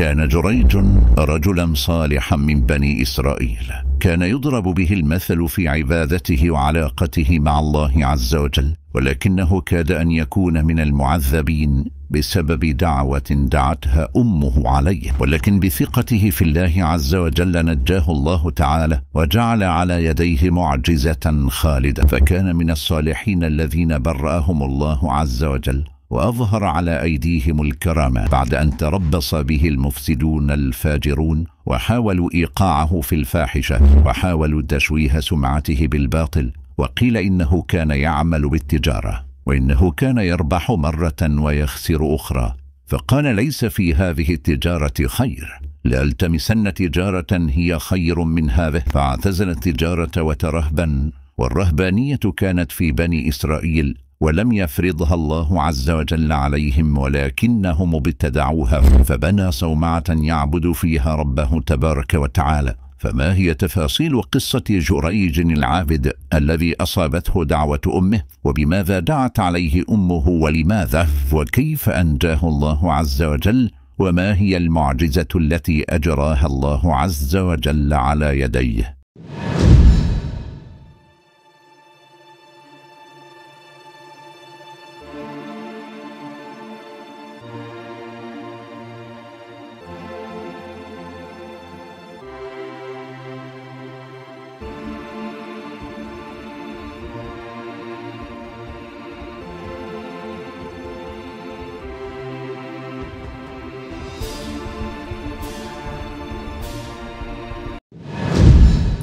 كان جريج رجلا صالحا من بني إسرائيل. كان يضرب به المثل في عبادته وعلاقته مع الله عز وجل ولكنه كاد أن يكون من المعذبين بسبب دعوة دعتها أمه عليه. ولكن بثقته في الله عز وجل نجاه الله تعالى وجعل على يديه معجزة خالدة. فكان من الصالحين الذين برأهم الله عز وجل وأظهر على أيديهم الكرامة بعد أن تربص به المفسدون الفاجرون وحاولوا إيقاعه في الفاحشة وحاولوا تشويه سمعته بالباطل وقيل إنه كان يعمل بالتجارة وإنه كان يربح مرة ويخسر أخرى فقال ليس في هذه التجارة خير لألتمسن تجارة هي خير من هذه فاعتزل التجارة وترهبا والرهبانية كانت في بني إسرائيل ولم يفرضها الله عز وجل عليهم ولكنهم ابتدعوها فبنى صومعة يعبد فيها ربه تبارك وتعالى. فما هي تفاصيل قصة جريج العابد الذي أصابته دعوة أمه؟ وبماذا دعت عليه أمه؟ ولماذا؟ وكيف أنجاه الله عز وجل؟ وما هي المعجزة التي أجراها الله عز وجل على يديه؟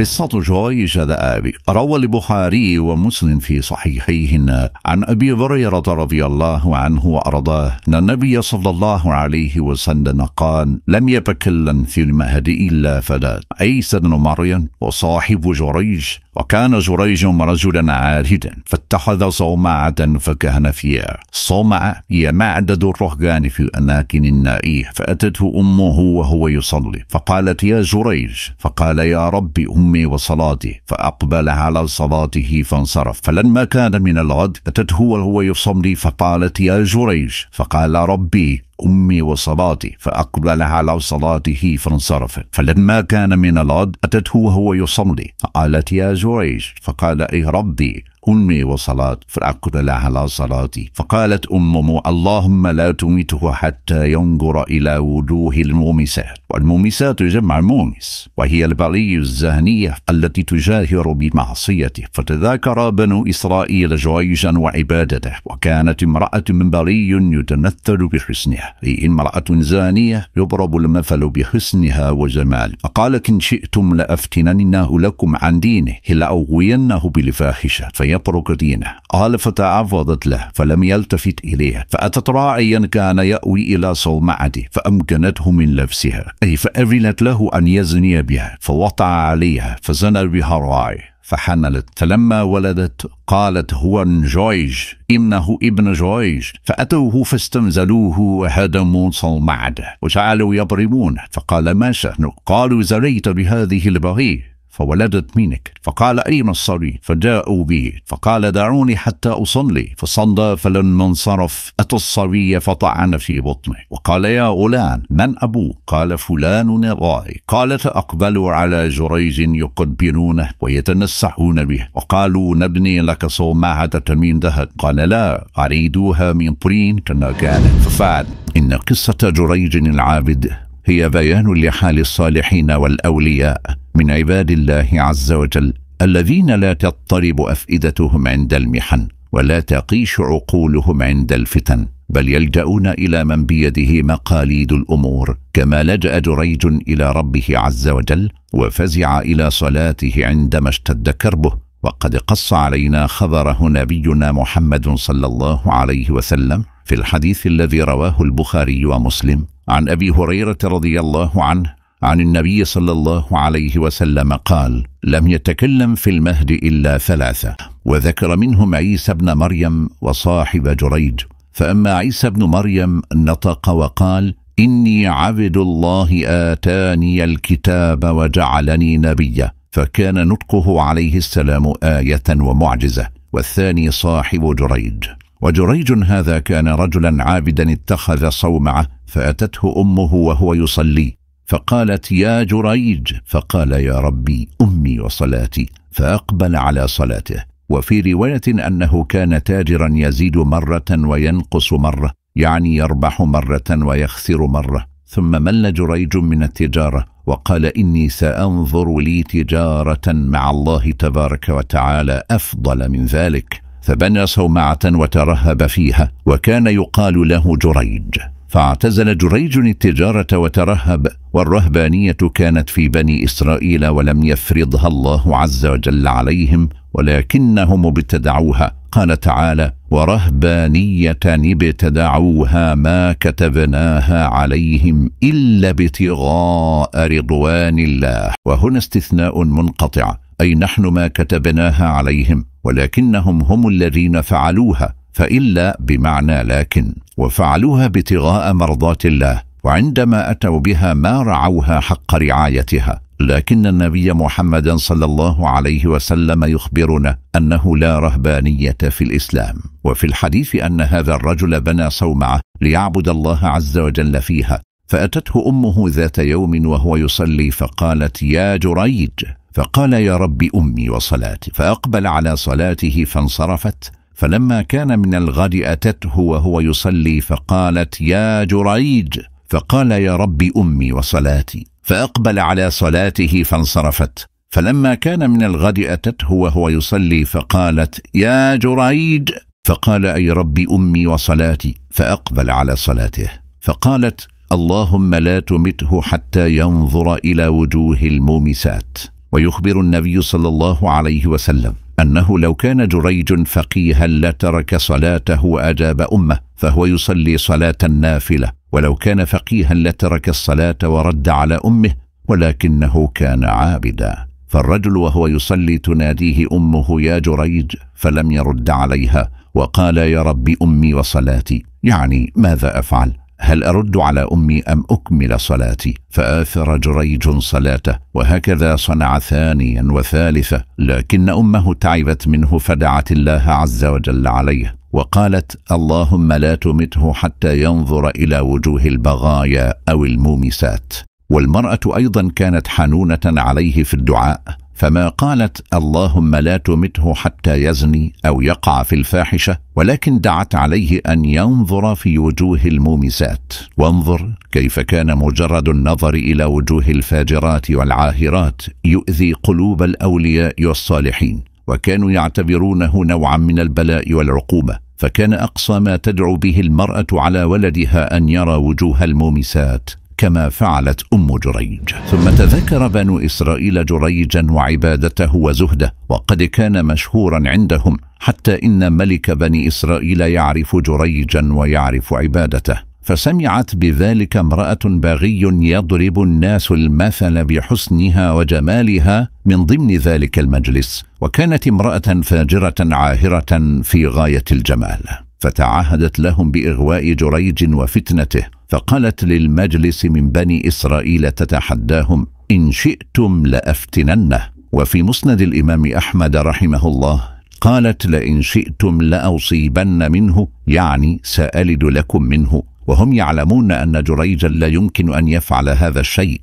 قصة جريج العابد روى البخاري ومسلم في صحيحيهما عن أبي هريرة رضي الله عنه وأرضاه أن النبي صلى الله عليه وسلم قال لم يتكلم في المهد إلا ثلاثة عيسى بن مريم وصاحب جريج وكان جريج رجلا عابدا فاتخذ صومعة فكان فيها. صومعة هي معبد الرهبان في الأماكن النائية فأتته أمه وهو يصلي فقالت يا جريج فقال يا رب أمي وصلاتي فأقبل على صلاته فانصرف. فلما كان من الغد أتته وهو يصلي فقالت يا جريج فقال ربي أمي وصلاتي فأقبل على صلاته فانصرف. فلما كان من الغد أتته وهو يصلي. فقالت يا جريج. فقال أي ربي أمي وصلاة فأقبل على صلاتي فقالت أمه اللهم لا تميته حتى ينظر إلى وجوه المومسات. والمومسات جمع مومس وهي البلي الزهنية التي تجاهر بمعصيته. فتذاكر بنو إسرائيل جويجا وعبادته. وكانت امرأة من بلي يتمثل بحسنها. هي امرأة زانية يضرب المثل بحسنها وجمال. فقالت إن شئتم لأفتننه لكم عن دينه لأغوينه بالفاحشة يترك دينه. قال فتعرضت له فلم يلتفت إليها فأتت راعيا كان يأوي إلى صومعته فأمكنته من لبسها. أي فأذنت له أن يزني بها فوطع عليها فزنى بها الراعي. فحملت. فلما ولدت قالت هو جويج إنه ابن جويج. فأتوه فاستنزلوه وهدموا صومعته وجعلوا يضربونه. فقال ما شأنه قالوا زريت بهذه البغي فولدت منك. فقال أين الصبي فجاءوا به. فقال دعوني حتى أصلي. فصلى فلما انصرف. أتى الصبي فطعن في بطنه. وقال يا غلام من أبوك؟ قال فلان الراعي قال فأقبلوا على جريج يقبلونه ويتنسحون به. وقالوا نبني لك صومعة من ذهب. قال لا أريدوها من طين كما كانت ففعل. إن قصة جريج العابد هي بيان لحال الصالحين والأولياء. من عباد الله عز وجل الذين لا تضطرب أفئدتهم عند المحن ولا تقيش عقولهم عند الفتن بل يلجؤون إلى من بيده مقاليد الأمور كما لجأ جريج إلى ربه عز وجل وفزع إلى صلاته عندما اشتد كربه وقد قص علينا خبره نبينا محمد صلى الله عليه وسلم في الحديث الذي رواه البخاري ومسلم عن أبي هريرة رضي الله عنه عن النبي صلى الله عليه وسلم قال لم يتكلم في المهد إلا ثلاثة وذكر منهم عيسى بن مريم وصاحب جريج. فأما عيسى بن مريم نطق وقال إني عبد الله آتاني الكتاب وجعلني نبيا. فكان نطقه عليه السلام آية ومعجزة. والثاني صاحب جريج. وجريج هذا كان رجلا عابدا اتخذ صومعة فأتته أمه وهو يصلي. فقالت يا جريج فقال يا ربي أمي وصلاتي فأقبل على صلاته. وفي رواية أنه كان تاجرا يزيد مرة وينقص مرة يعني يربح مرة ويخسر مرة. ثم مل جريج من التجارة وقال إني سأنظر لي تجارة مع الله تبارك وتعالى أفضل من ذلك. فبنى صومعة وترهب فيها وكان يقال له جريج. فاعتزل جريج التجارة وترهب والرهبانية كانت في بني إسرائيل ولم يفرضها الله عز وجل عليهم ولكنهم ابتدعوها. قال تعالى ورهبانية ابتدعوها ما كتبناها عليهم إلا ابتغاء رضوان الله. وهنا استثناء منقطع. أي نحن ما كتبناها عليهم ولكنهم هم الذين فعلوها. فإلا بمعنى لكن وفعلوها ابتغاء مرضات الله وعندما أتوا بها ما رعوها حق رعايتها. لكن النبي محمدا صلى الله عليه وسلم يخبرنا أنه لا رهبانية في الإسلام. وفي الحديث أن هذا الرجل بنى صومعة ليعبد الله عز وجل فيها فأتته أمه ذات يوم وهو يصلي فقالت يا جريج. فقال يا رب أمي وصلاتي. فأقبل على صلاته فانصرفت. فلما كان من الغد أتته وهو يصلي فقالت يا جريج. فقال يا رب أمي وصلاتي. فأقبل على صلاته فانصرفت. فلما كان من الغد أتته وهو يصلي فقالت يا جريج. فقال أي رب أمي وصلاتي. فأقبل على صلاته. فقالت اللهم لا تمته حتى ينظر إلى وجوه المومسات. ويخبر النبي صلى الله عليه وسلم. أنه لو كان جريج فقيها لترك صلاته وأجاب أمه فهو يصلي صلاة النافله ولو كان فقيها لترك الصلاة ورد على أمه ولكنه كان عابدا. فالرجل وهو يصلي تناديه أمه يا جريج! فلم يرد عليها وقال يا رب أمي وصلاتي. يعني ماذا أفعل؟ هل أرد على أمي أم أكمل صلاتي؟ فآثر جريج صلاته وهكذا صنع ثانيا وثالثة لكن أمه تعبت منه فدعت الله عز وجل عليه وقالت اللهم لا تمته حتى ينظر إلى وجوه البغايا أو المومسات والمرأة أيضا كانت حنونة عليه في الدعاء فما قالت اللهم لا تمته حتى يزني أو يقع في الفاحشة ولكن دعت عليه أن ينظر في وجوه المومسات. وانظر كيف كان مجرد النظر إلى وجوه الفاجرات والعاهرات يؤذي قلوب الأولياء والصالحين وكانوا يعتبرونه نوعا من البلاء والعقوبة. فكان أقصى ما تدعو به المرأة على ولدها أن يرى وجوه المومسات. كما فعلت أم جريج. ثم تذكر بنو إسرائيل جريجا وعبادته وزهده وقد كان مشهورا عندهم حتى إن ملك بني إسرائيل يعرف جريجا ويعرف عبادته. فسمعت بذلك امرأة باغي يضرب الناس المثل بحسنها وجمالها من ضمن ذلك المجلس وكانت امرأة فاجرة عاهرة في غاية الجمال. فتعهدت لهم بإغواء جريج وفتنته فقالت للمجلس من بني إسرائيل تتحداهم إن شئتم لأفتننه. وفي مسند الإمام أحمد رحمه الله قالت لئن شئتم لأصيبن منه. يعني سألد لكم منه. وهم يعلمون أن جريجا لا يمكن أن يفعل هذا الشيء.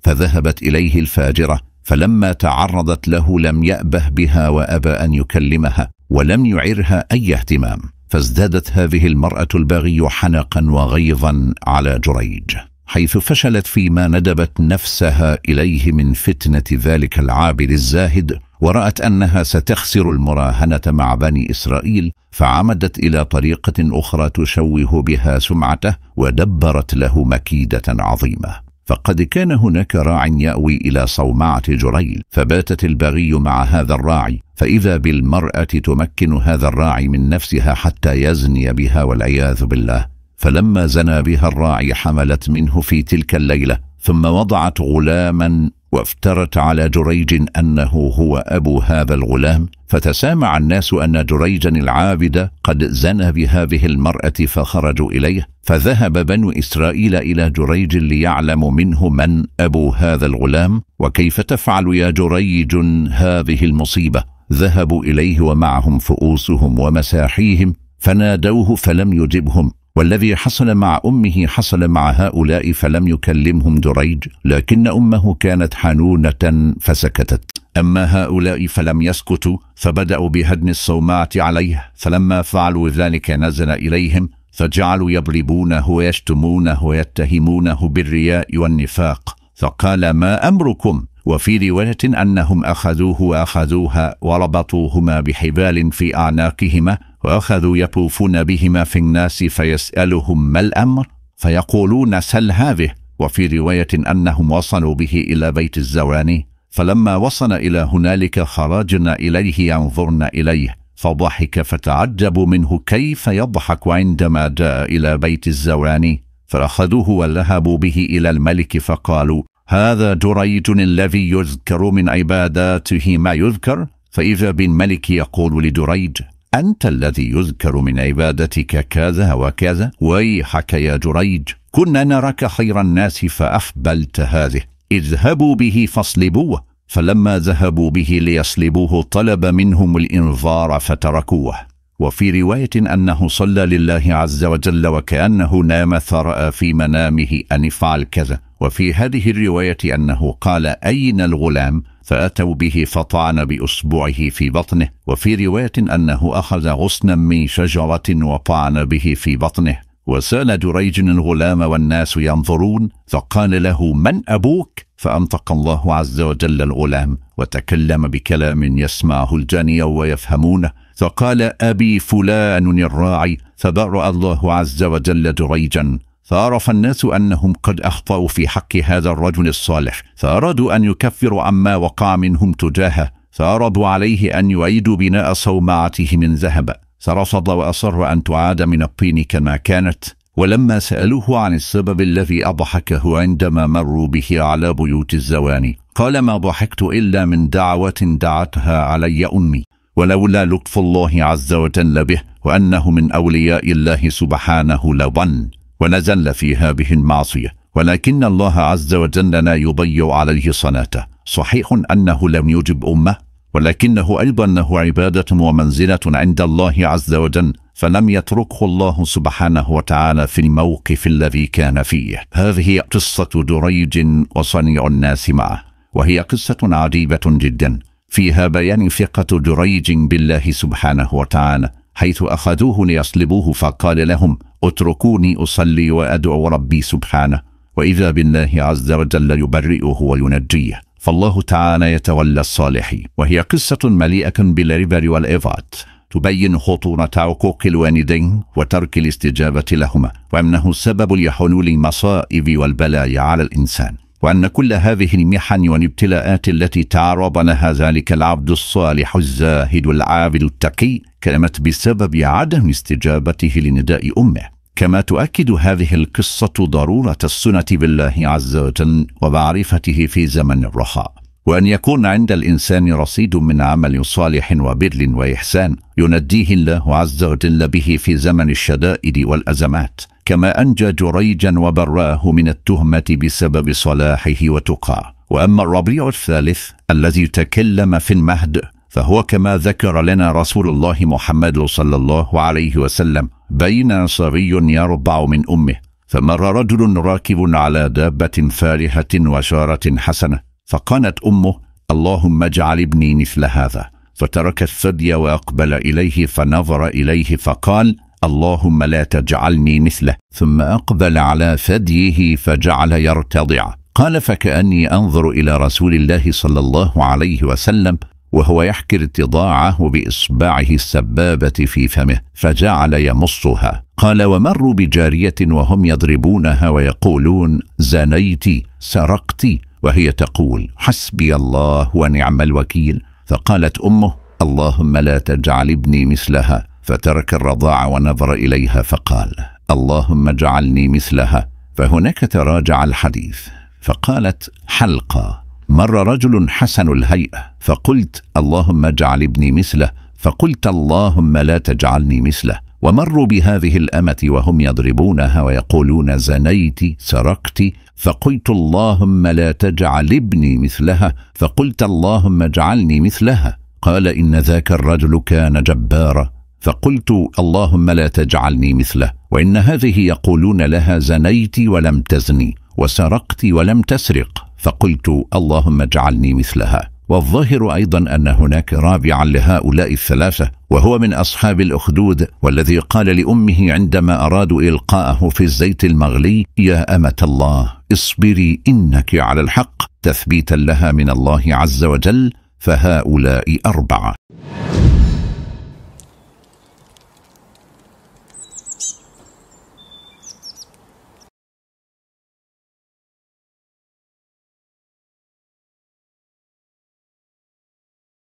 فذهبت إليه الفاجرة فلما تعرضت له لم يأبه بها وأبى أن يكلمها ولم يعرها أي اهتمام. فازدادت هذه المرأة الباغي حنقا وغيظا على جريج حيث فشلت فيما ندبت نفسها إليه من فتنة ذلك العابد الزاهد ورأت أنها ستخسر المراهنة مع بني إسرائيل فعمدت إلى طريقة أخرى تشوه بها سمعته ودبرت له مكيدة عظيمة. فقد كان هناك راع يأوي إلى صومعة جريل فباتت البغي مع هذا الراعي فإذا بالمرأة تمكن هذا الراعي من نفسها حتى يزني بها والعياذ بالله. فلما زنى بها الراعي حملت منه في تلك الليلة ثم وضعت غلاما وافترت على جريج أنه هو أبو هذا الغلام فتسامع الناس أن جريجا العابد قد زنى بهذه المرأة فخرجوا إليه فذهب بنو إسرائيل إلى جريج ليعلموا منه من أبو هذا الغلام وكيف تفعل يا جريج هذه المصيبة؟ ذهبوا إليه ومعهم فؤوسهم ومساحيهم فنادوه فلم يجبهم. والذي حصل مع أمه حصل مع هؤلاء فلم يكلمهم دريج لكن أمه كانت حنونة فسكتت. أما هؤلاء فلم يسكتوا فبدأوا بهدم الصومعة عليه فلما فعلوا ذلك نزل إليهم فجعلوا يضربونه ويشتمونه ويتهمونه بالرياء والنفاق. فقال ما أمركم؟ وفي رواية أنهم أخذوه وأخذوها وربطوهما بحبال في أعناقهما وأخذوا يطوفون بهما في الناس فيسألهم ما الأمر؟ فيقولون سل هذه. وفي رواية أنهم وصلوا به إلى بيت الزواني. فلما وصل إلى هنالك خرجنا إليه ينظرن إليه. فضحك فتعجبوا منه كيف يضحك عندما جاء إلى بيت الزواني. فأخذوه وذهبوا به إلى الملك فقالوا هذا دريج الذي يذكر من عباداته ما يذكر؟ فإذا بالملك يقول لدريج أنت الذي يذكر من عبادتك كذا وكذا؟ ويحك يا جريج كنا نراك خير الناس فافبلت هذه. اذهبوا به فاصلبوه. فلما ذهبوا به ليصلبوه طلب منهم الانظار فتركوه. وفي رواية أنه صلى لله عز وجل وكأنه نام فرأى في منامه أن افعل كذا. وفي هذه الرواية أنه قال أين الغلام؟ فأتوا به فطعن بأصبعه في بطنه وفي رواية أنه أخذ غصنا من شجرة وطعن به في بطنه. وسال دريج الغلام والناس ينظرون فقال له من أبوك؟ فأنطق الله عز وجل الغلام وتكلم بكلام يسمعه الجاني ويفهمونه. فقال أبي فلان الراعي. فبرأ الله عز وجل دريجا فعرف الناس أنهم قد أخطأوا في حق هذا الرجل الصالح فأرادوا أن يكفروا عما وقع منهم تجاهه فعرضوا عليه أن يعيدوا بناء صومعته من ذهب. فرفض وأصر أن تعاد من الطين كما كانت. ولما سألوه عن السبب الذي أضحكه عندما مروا به على بيوت الزواني قال ما ضحكت إلا من دعوة دعتها علي أمي ولولا لطف الله عز وجل به وأنه من أولياء الله سبحانه لظن ونزل في هذه المعصية. ولكن الله عز وجل لا يضيع عليه صلاته. صحيح أنه لم يجب أمه ولكنه أيضا له عبادة ومنزلة عند الله عز وجل فلم يتركه الله سبحانه وتعالى في الموقف الذي كان فيه. هذه قصة دريج وصنيع الناس معه وهي قصة عجيبة جدا. فيها بيان ثقة دريج بالله سبحانه وتعالى. حيث أخذوه ليصلبوه فقال لهم اتركوني أصلي وأدعو ربي سبحانه وإذا بالله عز وجل يبرئه وينجيه. فالله تعالى يتولى الصالحين. وهي قصة مليئة بالعبر والعظات. تبين خطورة عقوق الوالدين وترك الاستجابة لهما وأنه سبب لحلول المصائب والبلايا على الإنسان. وأن كل هذه المحن والابتلاءات التي تعرض لها ذلك العبد الصالح الزاهد العابد التقي كانت بسبب عدم استجابته لنداء أمه. كما تؤكد هذه القصة ضرورة السنة بالله عز وجل ومعرفته في زمن الرخاء. وأن يكون عند الإنسان رصيد من عمل صالح وبر وإحسان ينجيه الله عز وجل به في زمن الشدائد والأزمات. كما أنجى جريجا وبراه من التهمة بسبب صلاحه وتقاه. وأما الربيع الثالث الذي تكلم في المهد فهو كما ذكر لنا رسول الله محمد صلى الله عليه وسلم بين صبي يربع من أمه فمر رجل راكب على دابة فارهة وشارة حسنة فقالت أمه اللهم اجعل ابني مثل هذا. فترك الثدي وأقبل إليه فنظر إليه فقال اللهم لا تجعلني مثله. ثم أقبل على ثديه فجعل يرتضع. قال فكأني أنظر إلى رسول الله صلى الله عليه وسلم وهو يحكي ارتضاعه بإصبعه السبابة في فمه فجعل يمصها. قال ومروا بجارية وهم يضربونها ويقولون زنيت سرقت وهي تقول حسبي الله ونعم الوكيل. فقالت أمه اللهم لا تجعل ابني مثلها. فترك الرضاع ونظر إليها فقال اللهم اجعلني مثلها. فهناك تراجع الحديث. فقالت حلقه مر رجل حسن الهيئة فقلت اللهم اجعل ابني مثله. فقلت اللهم لا تجعلني مثله. ومروا بهذه الأمة وهم يضربونها ويقولون زنيت سرقت فقلت اللهم لا تجعل ابني مثلها. فقلت اللهم اجعلني مثلها. قال إن ذاك الرجل كان جبارا. فقلت اللهم لا تجعلني مثله. وإن هذه يقولون لها زنيت ولم تزني وسرقت ولم تسرق. فقلت اللهم اجعلني مثلها. والظاهر أيضا أن هناك رابعا لهؤلاء الثلاثة وهو من أصحاب الأخدود والذي قال لأمه عندما أرادوا إلقاءه في الزيت المغلي يا أمة الله اصبري إنك على الحق. تثبيتا لها من الله عز وجل فهؤلاء أربعة.